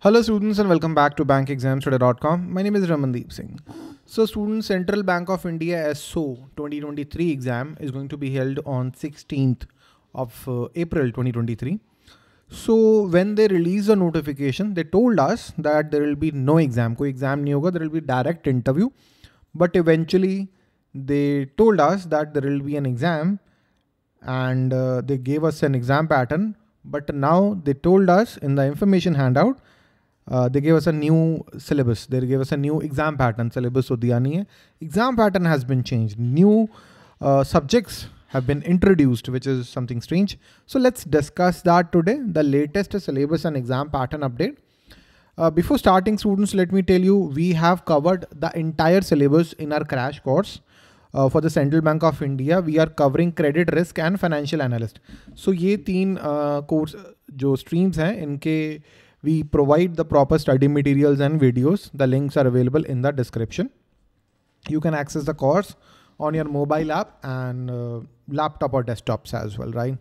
Hello students and welcome back to bankexamstudy.com. My name is Ramandeep Singh. So students, Central Bank of India SO 2023 exam is going to be held on 16th of uh, April 2023. So when they released a notification, they told us that there will be no exam. Koi exam nahi hoga, there will be direct interview. But eventually they told us that there will be an exam and uh, they gave us an exam pattern. But now they told us in the information handout they gave us a new syllabus there gave us a new exam pattern syllabus तो दिया नहीं है. Exam pattern has been change new subjects have been introduced which is something strange so let's discuss that today the latest syllabus and exam pattern update before starting students let me tell you we have covered the entire syllabus in our crash course for the central bank of India we are covering credit risk and financial analyst so ये तीन course uh, जो streams हैं इनके uh, we provide the proper study materials and videos. The links are available in the description. You can access the course on your mobile app and uh, laptop or desktops as well, right?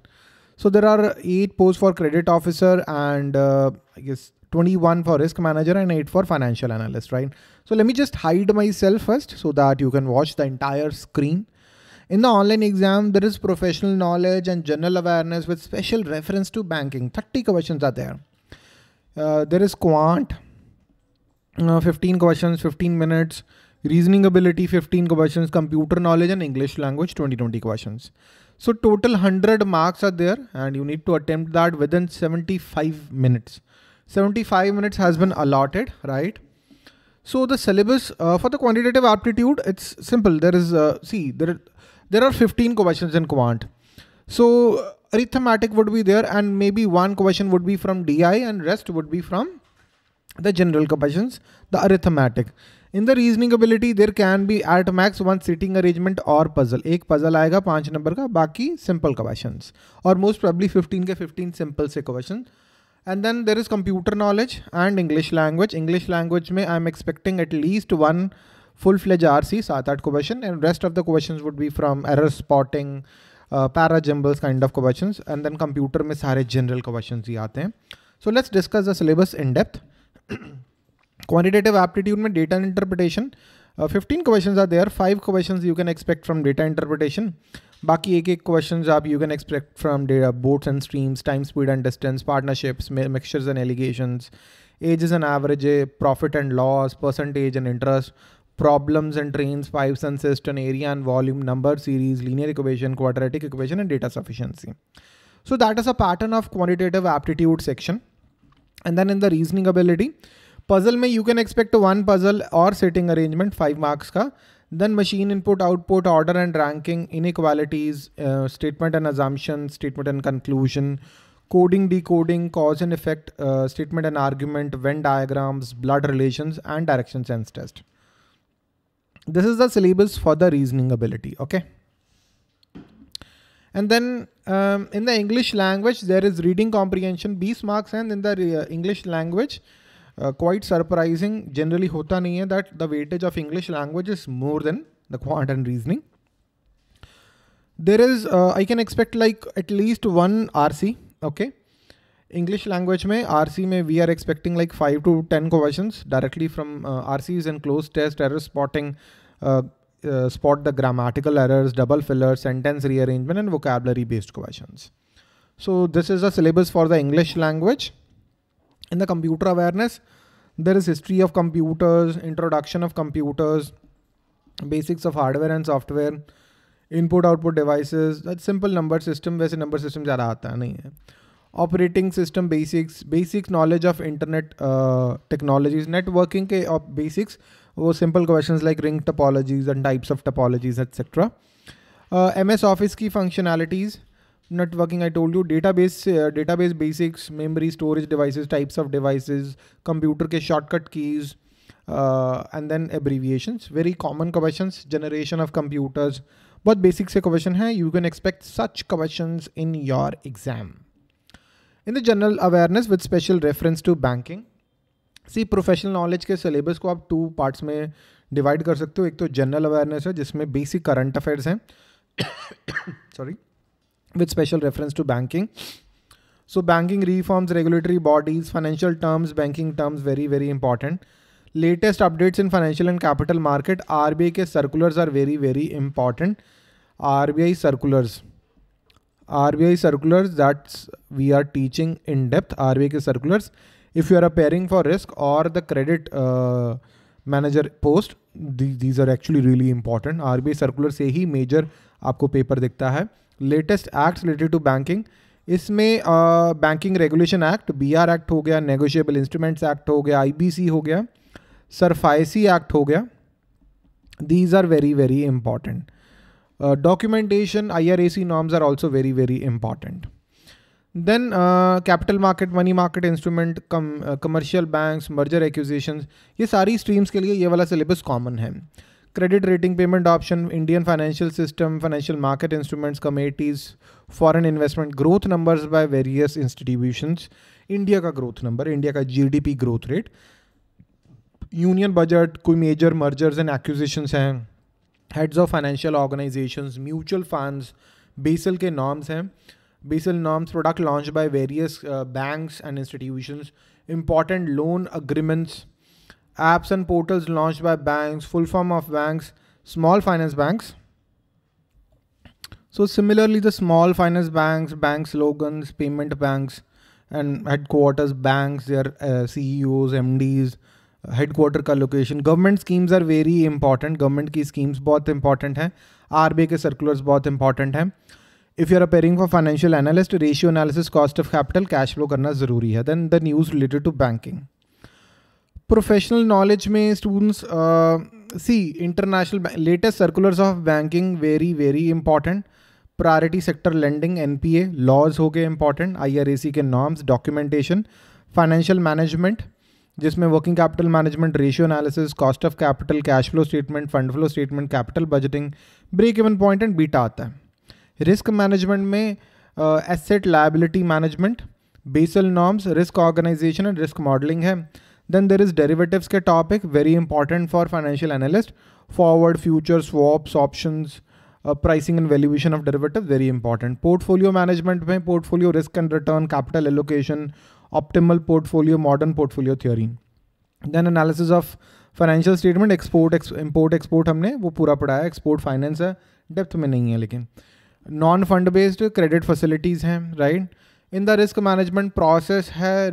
So there are eight posts for credit officer and uh, I guess 21 for risk manager and 8 for financial analyst, right? So let me just hide myself first so that you can watch the entire screen. In the online exam, there is professional knowledge and general awareness with special reference to banking. 30 questions are there. Uh, there is quant, uh, 15 questions, 15 minutes, reasoning ability, 15 questions, computer knowledge and English language, 20, 20 questions. So total 100 marks are there and you need to attempt that within 75 minutes. 75 minutes has been allotted, right? So the syllabus uh, for the quantitative aptitude, it's simple. There is, uh, see, there, there are 15 questions in quant. So arithmetic would be there and maybe one question would be from DI and rest would be from the general questions, the arithmetic. In the reasoning ability, there can be at max one sitting arrangement or puzzle. एक puzzle आएगा पाँच number का बाकी simple questions और most probably 15 के 15 simple से questions. And then there is computer knowledge and English language. English language में I'm expecting at least one full-fledged RC सात आठ question and rest of the questions would be from error spotting, para jumbles kind of question and then computer में सारे general question ही आते हैं। So let's discuss the syllabus in depth quantitative aptitude में data interpretation fifteen question are there five question you can expect from data interpretation बाकी एक एक question आप you can expect from data boats and streams time speed and distance partnerships mixtures and alligations ages and average profit and loss percentage and interest problems and trains, pipes and cistern, area and volume, number series, linear equation, quadratic equation, and data sufficiency. So that is a pattern of quantitative aptitude section. And then in the reasoning ability, puzzle may you can expect one puzzle or sitting arrangement, five marks ka. Then machine input, output, order and ranking, inequalities, uh, statement and assumption, statement and conclusion, coding, decoding, cause and effect, uh, statement and argument, Venn diagrams, blood relations, and direction sense test. This is the syllabus for the reasoning ability, okay? And then um, in the English language, there is reading comprehension, 20 marks and in the uh, English language, uh, quite surprising, generally hota nahi hai that the weightage of English language is more than the quant and reasoning. There is, uh, I can expect like at least one RC, okay? English language में R C में we are expecting like five to ten question directly from R C is an cloze test error spotting spot the grammatical errors double filler sentence rearrangement and vocabulary based question so this is the syllabus for the English language in the computer awareness there is history of computers introduction of computers basics of hardware and software input output devices simple number system वैसे number system ज़्यादा आता नहीं है। Operating system basics basics knowledge of internet technologies networking के basics वो simple questions like ring topologies and types of topologies etcetera M S office की functionalities networking I told you database database basics memory storage devices types of devices computer के shortcut keys and then abbreviation very common question generation of computers बहुत basic से question है. You can expect such question in your exam in the general awareness with special reference to banking see professional knowledge के syllabus को आप two parts में divide कर सकते हो। एक तो जनरल अवेयरनेस है, जिसमें बेसिक करंट अफेयर्स हैं। Sorry with special reference to banking so banking reforms regulatory bodies financial terms banking terms very very important latest updates in financial and capital market R के circulars are very very important R circulars R B I circular that's we are teaching in depth R B I के circulars if you are appearing for risk और the credit manager post these are actually really important R B I circular से ही major आपको paper दिखता है। Latest act related to banking इसमें banking regulation act B R act हो गया negotiable instruments act हो गया आई बी सी हो गया सरफाइसी एक्ट हो गया। These are very very important documentation I R A C norms are also very very important then capital market money market instrument commercial banks merger acquisition ये सारी streams के लिए ये वाला सिलेबस कॉमन है। Credit rating payment option, Indian financial system, financial market instruments, committees, foreign investment, growth numbers by various institutions, India का growth number India का GDP growth rate union budget कोई मेजर मर्जर्स एंड एक्विजिशंस हैं। Heads of financial organisations mutual funds Basel के norms हैं Basel norms product launch by various banks and institutions important loan agreements apps and portals launched by banks, full form of banks, small finance banks. So similarly, the small finance banks, bank slogans, payment banks, and headquarters banks, their uh, CEOs, MDs, headquarter का location government schemes are very important government की schemes बहुत important हैं. R के circulars बहुत important हैं. If you are appearing for financial analyst ratio analysis cost of capital cash flow करना ज़रूरी है. Then the news related to banking professional knowledge में students see international latest circulars of banking very very important priority sector lending N P A laws हो गए important I R A C के norms documentation financial management जिसमें working capital management ratio analysis cost of capital cash flow statement fund flow statement capital budgeting break even point and beta आता है। Risk management में asset liability management Basel norms risk organization and risk modelling है। Then there is derivatives के topic very important for financial analyst forward future swaps option pricing and valuation of derivative very important portfolio management में portfolio risk and return capital allocation optimal portfolio, modern portfolio theory. Then analysis of financial statement export import export हमने वो पूरा पढ़ाया export finance है depth में नहीं है लेकिन non fund based credit facilities हैं right? In the risk management process है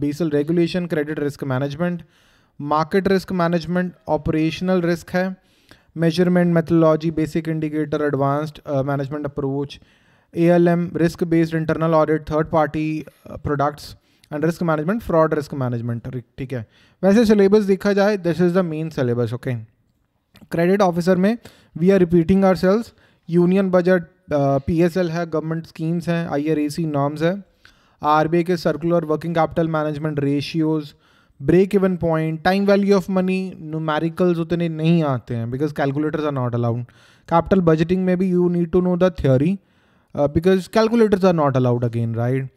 Basel regulation credit risk management market risk management operational risk है measurement methodology basic indicator advanced management approach L M risk based internal audit third party products and risk management fraud risk management ठीक है। वैसे syllabus देखा जाए this is the main syllabus okay credit officer में we are repeating our sales union budget P S L है government schemes हैं I R A C norms है। R B I के circular working capital management ratios break even point time value of money numericals उतने नहीं आते हैं because calculators are not allowed capital budgeting में भी you need to know the theory because calculators are not allowed again right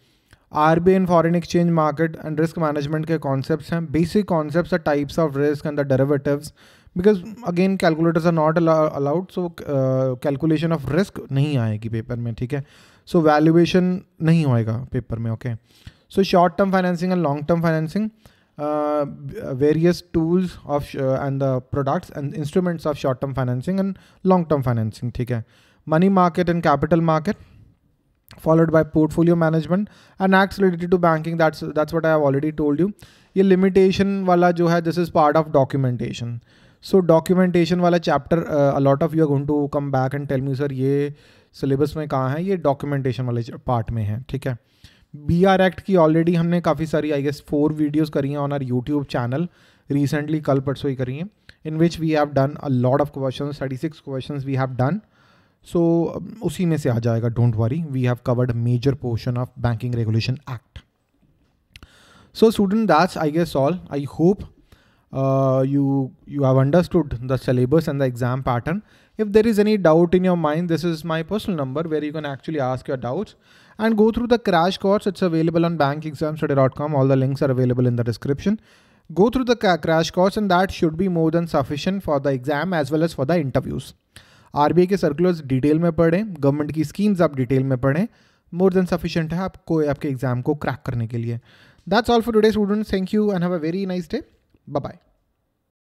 R B and foreign exchange market and risk management के concept हैं। Basic concept are types of risk and the derivatives because again calculators are not allowed so calculation of risk नहीं आएगी paper में ठीक है? सो valuation नहीं होएगा paper में okay so short term financing and long term financing various tools of uh, and the products and instruments of short term financing and long term financing ठीक है? Money market and capital market, followed by portfolio management and acts related to banking. That's that's what I have already told you. ये limitation वाला जो है, this is part of documentation. So documentation वाला chapter a lot of you are going to come back and tell me sir ये syllabus में कहाँ है? ये डॉक्यूमेंटेशन वाले पार्ट में है. ठीक है? बी आर एक्ट की ऑलरेडी हमने काफ़ी सारी आई गेस फोर वीडियोज़ करी हैं on our YouTube channel recently कल परसों ही करी हैं in which we have done a lot of question thirty six question we have done सो उसी में से आ जाएगा don't worry we have covered major portion of banking regulation act so student that's I guess all I hope uh, you you have understood the syllabus and the exam pattern if there is any doubt in your mind this is my personal number where you can actually ask your doubts and go through the crash course it's available on bankexamstudy.com all the links are available in the description go through the crash course and that should be more than sufficient for the exam as well as for the interviews RBI के circulars detail में पढ़ें government की schemes आप detail में पढ़ें more than sufficient है आपको, आपके एग्ज़ाम को क्रैक करने के लिए। That's all for today students thank you and have a very nice day bye bye